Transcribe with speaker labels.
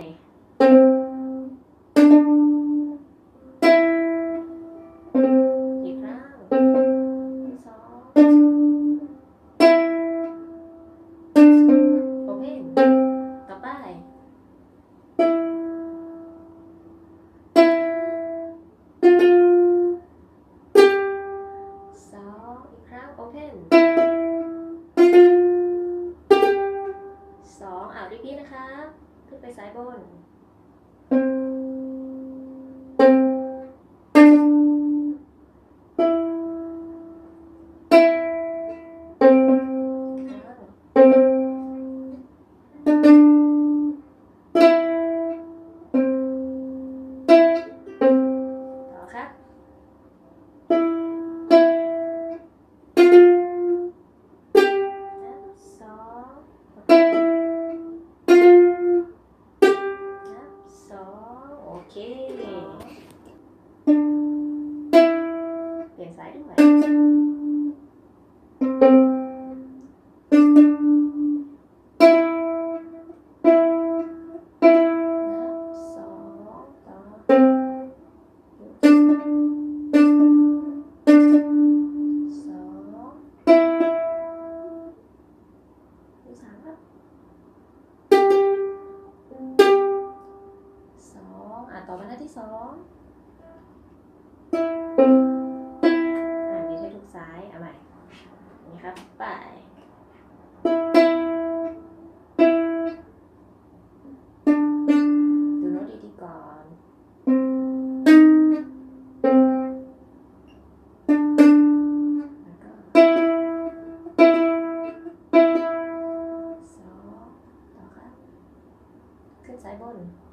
Speaker 1: ไปอีกครั้งสองโอเพนต่อไปสองอีกครั้งโอเพ ไปสายบน สายด้ ไป ดูโน้ตดีๆก่อน แล้วก็สองต่อครับขึ้นสายบนขึ้นสายบน